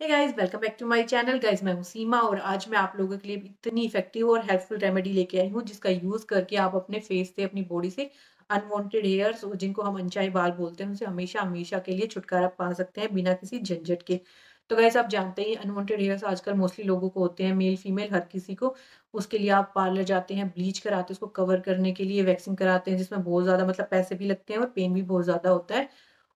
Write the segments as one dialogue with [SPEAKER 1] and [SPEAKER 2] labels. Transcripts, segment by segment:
[SPEAKER 1] Guys welcome back to my channel guys मैं हूँ सीमा और आज मैं आप लोगों के लिए इतनी इफ़ेक्टिव और हेल्पफुल रेमेडी लेके आई हूँ, जिसका यूज़ करके आप अपने फेस से, अपनी बॉडी से अनवांटेड हेयर्स जिनको हम अनचाहे बाल बोलते हैं उनसे हमेशा हमेशा के लिए छुटकारा पा सकते हैं बिना किसी झंझट के। तो गाइस आप जानते हैं अनवांटेड हेयर्स आजकल मोस्टली लोगों को होते हैं मेल फीमेल हर किसी को। उसके लिए आप पार्लर जाते हैं ब्लीच कराते हैं, उसको कवर करने के लिए वैक्सिंग कराते हैं, जिसमें बहुत ज़्यादा मतलब पैसे भी लगते हैं और पेन भी बहुत ज़्यादा होता है।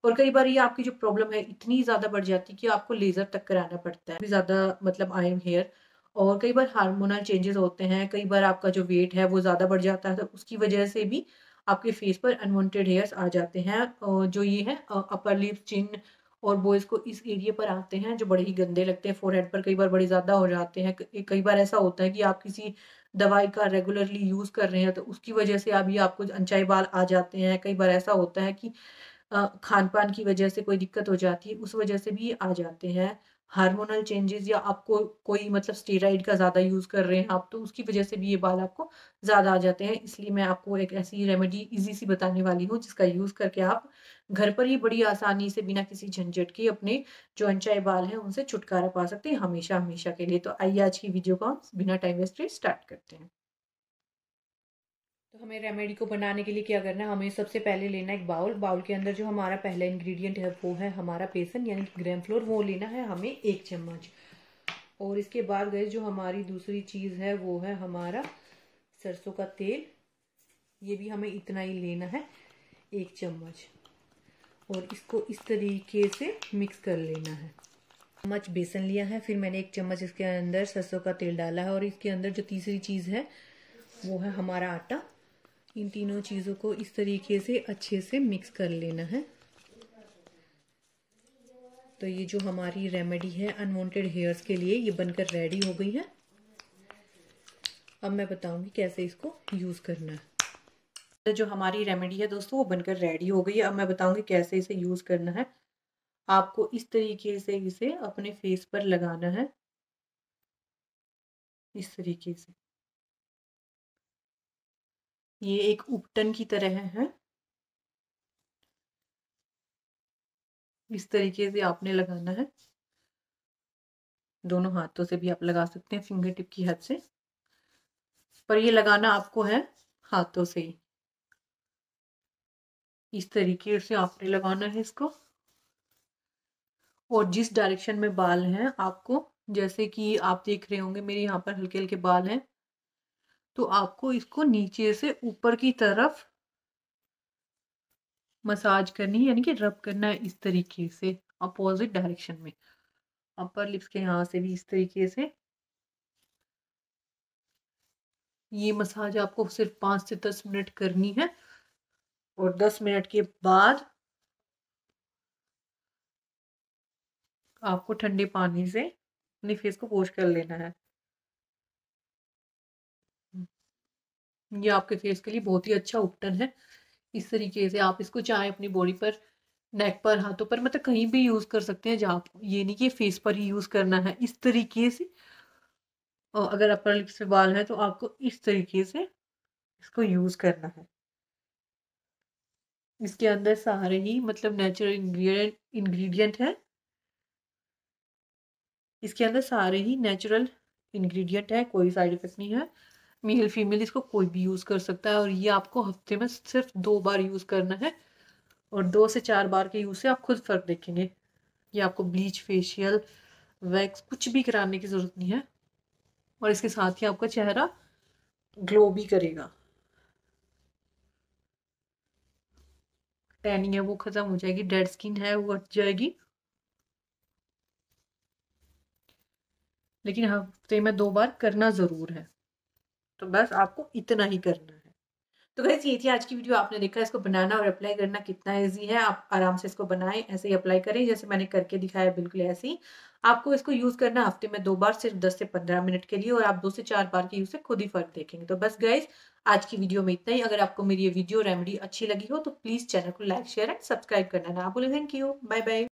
[SPEAKER 1] और कई बार ये आपकी जो प्रॉब्लम है, इतनी ज़्यादा बढ़ जाती है कि आपको लेज़र तक कराना पड़ता है। ज़्यादा मतलब आई एम हेयर और कई बार हार्मोनल चेंजेस होते हैं, कई बार आपका जो वेट है वो ज़्यादा बढ़ जाता है तो उसकी वजह से भी आपके फेस पर अनवांटेड हेयर्स आ जाते हैं। जो ये है अपर लिप चिन और बॉयज़ को इस एरिया पर आते हैं, जो बड़े ही गंदे लगते हैं फोरहेड पर कई बार बड़े ज़्यादा हो जाते हैं। कई बार ऐसा होता है कि आप किसी दवाई का रेगुलरली यूज़ कर रहे हैं तो उसकी वजह से अभी आपको अनचाहे बाल आ जाते हैं। कई बार ऐसा होता है कि खान पान की वजह से कोई दिक्कत हो जाती है, उस वजह से भी आ जाते हैं हार्मोनल चेंजेस या आपको कोई मतलब स्टेराइड का ज़्यादा यूज़ कर रहे हैं आप तो उसकी वजह से भी ये बाल आपको ज़्यादा आ जाते हैं, इसलिए मैं आपको एक ऐसी रेमेडी इजी सी बताने वाली हूँ जिसका यूज़ करके आप घर पर ही बड़ी आसानी से बिना किसी झंझट के अपने जो अनचाहे बाल हैं उनसे छुटकारा पा सकते हैं हमेशा हमेशा के लिए। तो आइए आज की वीडियो को हम बिना टाइम वेस्ट स्टार्ट करते हैं। तो हमें रेमेडी को बनाने के लिए क्या करना है? हमें सबसे पहले लेना एक बाउल। बाउल के अंदर जो हमारा पहला इंग्रेडिएंट है, वो है हमारा बेसन, यानी ग्रेम फ्लोर, वो लेना है हमें एक चम्मच। और इसके बाद गए, जो हमारी दूसरी चीज़ है, वो है हमारा सरसों का तेल। ये भी हमें इतना ही लेना है, एक चम्मच। और इसको इस तरीके से मिक्स कर लेना है। चम्मच बेसन लिया है, फिर मैंने एक चम्मच इसके अंदर सरसों का तेल डाला है। और इसके अंदर जो तीसरी चीज़ है, वो है हमारा आटा। इन तीनों चीज़ों को इस तरीके से अच्छे से मिक्स कर लेना है। तो ये जो हमारी रेमेडी है अनवांटेड हेयर्स के लिए ये बनकर रेडी हो गई है। अब मैं बताऊँगी कैसे इसको यूज़ करना है। तो जो हमारी रेमेडी है दोस्तों, वो बनकर रेडी हो गई है। अब मैं बताऊँगी कैसे इसे यूज़ करना है। आपको इस तरीके से इसे अपने फेस पर लगाना है। इस तरीके से। ये एक उपटन की तरह है। इस तरीके से आपने लगाना है। दोनों हाथों से भी आप लगा सकते हैं फिंगर टिप की हद से। पर ये लगाना आपको है हाथों से ही। इस तरीके से आपने लगाना है इसको। और जिस डायरेक्शन में बाल हैं आपको, जैसे कि आप देख रहे होंगे, मेरे यहाँ पर हल्के हल्के बाल हैं। तो आपको इसको नीचे से ऊपर की तरफ़ मसाज करनी है, यानी कि रब करना है इस तरीके से अपोजिट डायरेक्शन में। अपर लिप्स के यहाँ से भी इस तरीके से। ये मसाज आपको सिर्फ़ पाँच से दस मिनट करनी है और दस मिनट के बाद आपको ठंडे पानी से अपने फेस को वॉश कर लेना है। ये आपके फेस के लिए बहुत ही अच्छा उपटन है। इस तरीके से आप इसको चाहे अपनी बॉडी पर नेक पर, हाथों पर मतलब कहीं भी यूज़ कर सकते हैं, जहाँ ये नहीं कि फेस पर ही यूज़ करना है। इस तरीके से और अगर अपर लिप्स पे बाल है तो आपको इस तरीके से इसको यूज़ करना है। इसके अंदर सारे ही मतलब नेचुरल इंग्रेडिएंट इंग्रेडिएंट है। इसके अंदर सारे ही नेचुरल इंग्रेडिएंट है, कोई साइड इफ़ेक्ट नहीं है। मेल फीमेल इसको कोई भी यूज़ कर सकता है और ये आपको हफ़्ते में सिर्फ़ दो बार यूज़ करना है और दो से चार बार के यूज़ से आप खुद फ़र्क देखेंगे। ये आपको ब्लीच फेशियल वैक्स कुछ भी कराने की ज़रूरत नहीं है और इसके साथ ही आपका चेहरा ग्लो भी करेगा। टैनिंग है वो ख़त्म हो जाएगी डेड स्किन है वो हट जाएगी। लेकिन हफ़्ते में दो बार करना ज़रूर है। तो बस आपको इतना ही करना है। तो गैस ये थी आज की वीडियो आपने देखा इसको बनाना और अप्लाई करना कितना ईजी है। आप आराम से इसको बनाएँ, ऐसे ही अप्लाई करें, जैसे मैंने करके दिखाया, बिल्कुल ऐसे ही। आपको इसको यूज़ करना हफ़्ते में दो बार, सिर्फ़ 10 से 15 मिनट के लिए और आप दो से चार बार के यूज़ से खुद ही फ़र्क देखेंगे। तो बस गाइज़ आज की वीडियो में इतना ही। अगर आपको मेरी ये वीडियो रेमेडी अच्छी लगी हो तो प्लीज़ चैनल को लाइक शेयर एंड सब्सक्राइब करना ना बोले थैंक यू बाय बाय